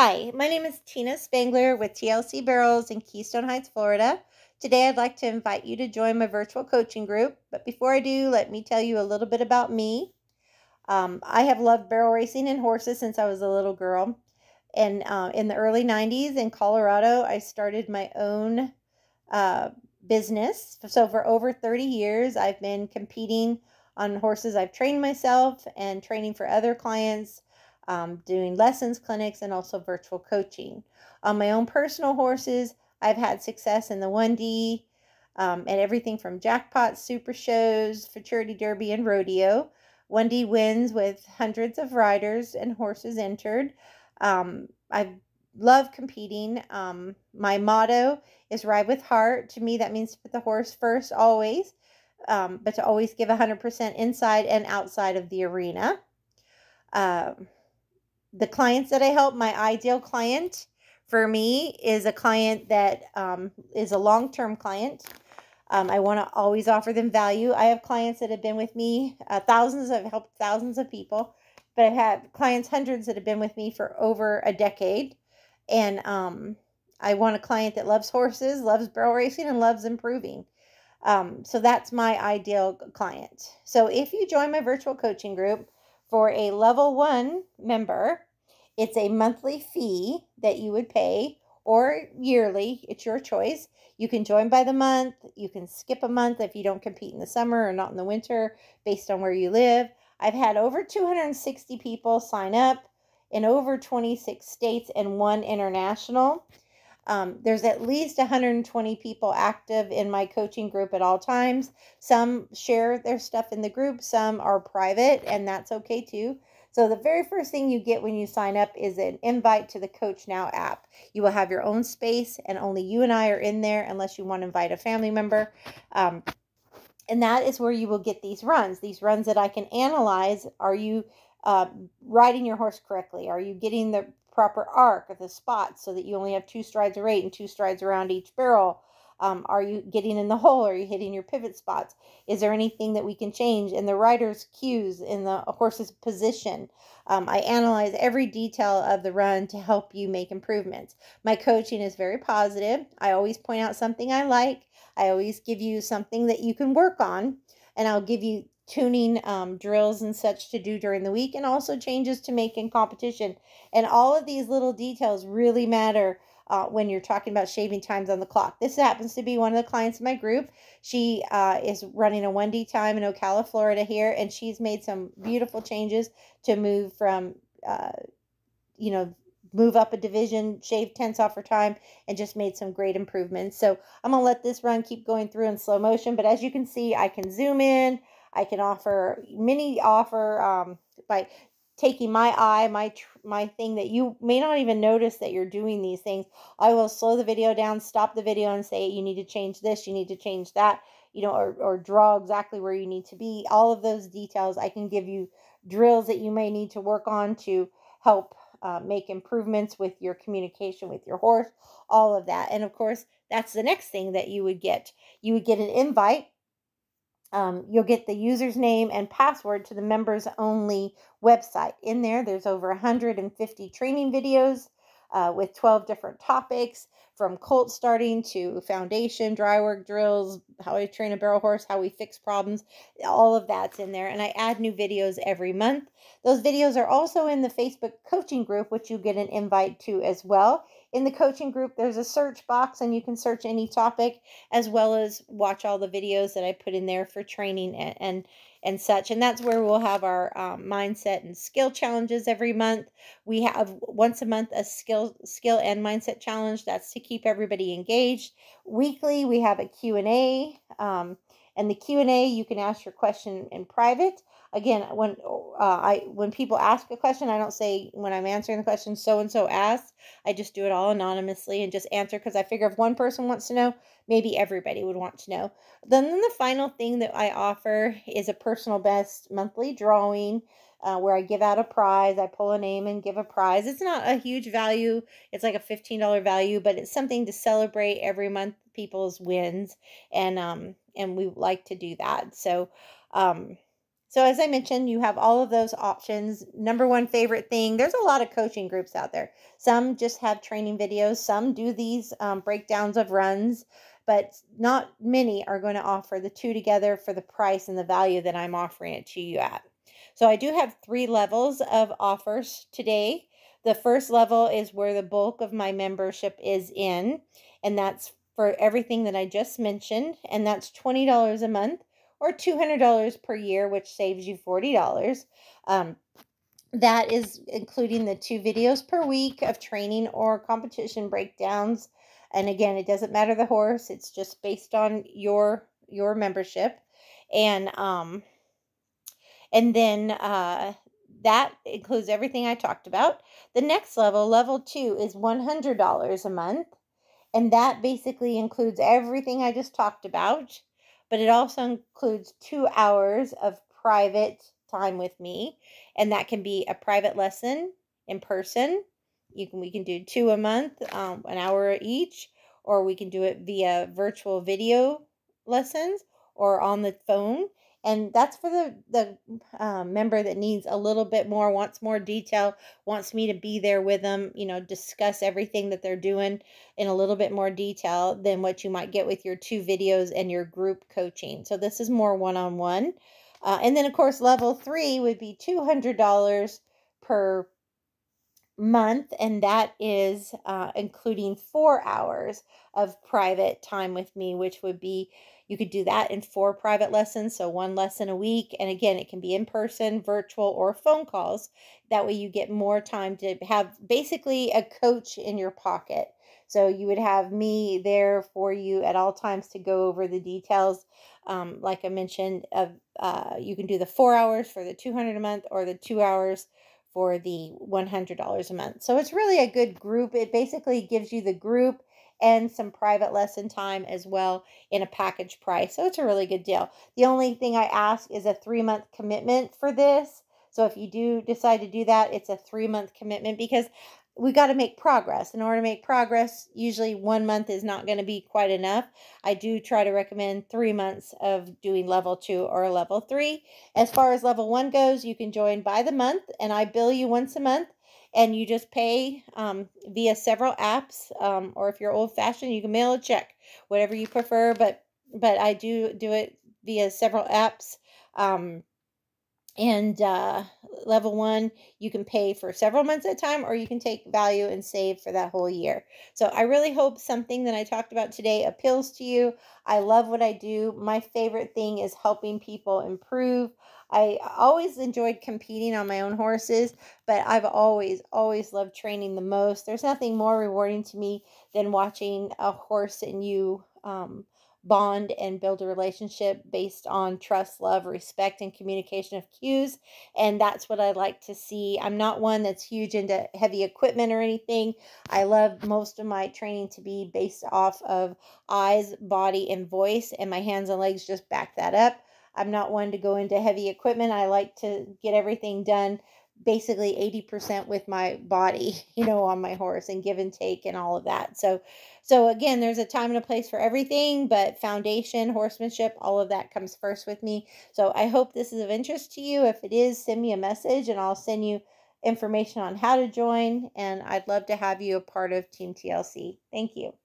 Hi, my name is Tina Spangler with TLC Barrels in Keystone Heights, Florida. Today I'd like to invite you to join my virtual coaching group. But before I do, let me tell you a little bit about me. Um, I have loved barrel racing and horses since I was a little girl. And uh, in the early 90s in Colorado, I started my own uh, business. So for over 30 years, I've been competing on horses. I've trained myself and training for other clients, um, doing lessons, clinics, and also virtual coaching. On my own personal horses, I've had success in the 1D um, and everything from jackpot, super shows, futurity derby, and rodeo. 1D wins with hundreds of riders and horses entered. Um, I love competing. Um, my motto is ride with heart. To me, that means to put the horse first always um, but to always give 100% inside and outside of the arena. Um, the clients that I help, my ideal client for me is a client that um, is a long term client. Um, I want to always offer them value. I have clients that have been with me, uh, thousands, I've helped thousands of people, but I've had clients, hundreds that have been with me for over a decade. And um, I want a client that loves horses, loves barrel racing, and loves improving. Um, so that's my ideal client. So if you join my virtual coaching group for a level one member, it's a monthly fee that you would pay or yearly. It's your choice. You can join by the month. You can skip a month if you don't compete in the summer or not in the winter based on where you live. I've had over 260 people sign up in over 26 states and one international. Um, there's at least 120 people active in my coaching group at all times. Some share their stuff in the group, some are private, and that's okay too. So, the very first thing you get when you sign up is an invite to the Coach Now app. You will have your own space, and only you and I are in there unless you want to invite a family member. Um, and that is where you will get these runs, these runs that I can analyze. Are you uh, riding your horse correctly? Are you getting the proper arc of the spot so that you only have two strides rate and two strides around each barrel? Um, are you getting in the hole? Are you hitting your pivot spots? Is there anything that we can change in the rider's cues, in the horse's position? Um, I analyze every detail of the run to help you make improvements. My coaching is very positive. I always point out something I like. I always give you something that you can work on, and I'll give you tuning um, drills and such to do during the week and also changes to make in competition. And all of these little details really matter uh, when you're talking about shaving times on the clock. This happens to be one of the clients in my group. She uh, is running a 1D time in Ocala, Florida here, and she's made some beautiful changes to move from, uh, you know, move up a division, shave tenths off her time, and just made some great improvements. So I'm going to let this run keep going through in slow motion. But as you can see, I can zoom in. I can offer many offer um, by taking my eye, my my thing that you may not even notice that you're doing these things. I will slow the video down, stop the video, and say you need to change this, you need to change that, you know, or or draw exactly where you need to be. All of those details, I can give you drills that you may need to work on to help uh, make improvements with your communication with your horse, all of that. And of course, that's the next thing that you would get. You would get an invite um, you'll get the user's name and password to the members only website. In there, there's over 150 training videos uh, with 12 different topics from colt starting to foundation, dry work drills, how I train a barrel horse, how we fix problems. All of that's in there. And I add new videos every month. Those videos are also in the Facebook coaching group, which you get an invite to as well. In the coaching group, there's a search box and you can search any topic as well as watch all the videos that I put in there for training and, and and such. And that's where we'll have our um, mindset and skill challenges every month. We have once a month a skill skill and mindset challenge. That's to keep everybody engaged. Weekly we have a Q and A. Um, and the Q and A you can ask your question in private again when uh, i when people ask a question i don't say when i'm answering the question so and so asked i just do it all anonymously and just answer because i figure if one person wants to know maybe everybody would want to know then, then the final thing that i offer is a personal best monthly drawing uh, where I give out a prize. I pull a name and give a prize. It's not a huge value. It's like a $15 value, but it's something to celebrate every month people's wins. And, um, and we like to do that. So, um, So, as I mentioned, you have all of those options. Number one favorite thing there's a lot of coaching groups out there. Some just have training videos, some do these um, breakdowns of runs, but not many are going to offer the two together for the price and the value that I'm offering it to you at. So, I do have three levels of offers today. The first level is where the bulk of my membership is in, and that's for everything that I just mentioned, and that's $20 a month or $200 per year, which saves you $40. Um, that is including the two videos per week of training or competition breakdowns. And again, it doesn't matter the horse, it's just based on your your membership. And um and then uh that includes everything I talked about. The next level, level 2 is $100 a month. And that basically includes everything I just talked about but it also includes two hours of private time with me. And that can be a private lesson in person. You can we can do two a month, um, an hour each, or we can do it via virtual video lessons or on the phone and that's for the the um, member that needs a little bit more wants more detail wants me to be there with them you know discuss everything that they're doing in a little bit more detail than what you might get with your two videos and your group coaching. So this is more one-on-one uh, and then of course level three would be $200 per month, and that is uh, including four hours of private time with me, which would be you could do that in four private lessons, so one lesson a week. And again, it can be in person, virtual, or phone calls. That way, you get more time to have basically a coach in your pocket. So you would have me there for you at all times to go over the details. Um, like I mentioned, of uh, you can do the four hours for the 200 a month or the two hours for the $100 a month. So it's really a good group. It basically gives you the group and some private lesson time as well in a package price. So it's a really good deal. The only thing I ask is a three month commitment for this. So if you do decide to do that, it's a three month commitment because we got to make progress. In order to make progress, usually one month is not going to be quite enough. I do try to recommend three months of doing level two or level three. As far as level one goes, you can join by the month, and I bill you once a month. And you just pay um, via several apps, um, or if you're old fashioned, you can mail a check, whatever you prefer. But but I do do it via several apps. Um, and uh, level one, you can pay for several months at a time, or you can take value and save for that whole year. So I really hope something that I talked about today appeals to you. I love what I do. My favorite thing is helping people improve. I always enjoyed competing on my own horses, but I've always, always loved training the most. There's nothing more rewarding to me than watching a horse and you um, bond and build a relationship based on trust, love, respect, and communication of cues. And that's what I like to see. I'm not one that's huge into heavy equipment or anything. I love most of my training to be based off of eyes, body, and voice, and my hands and legs just back that up. I'm not one to go into heavy equipment. I like to get everything done basically 80% with my body, you know, on my horse and give and take and all of that. So so again, there's a time and a place for everything, but foundation, horsemanship, all of that comes first with me. So I hope this is of interest to you. If it is, send me a message and I'll send you information on how to join and I'd love to have you a part of Team TLC. Thank you.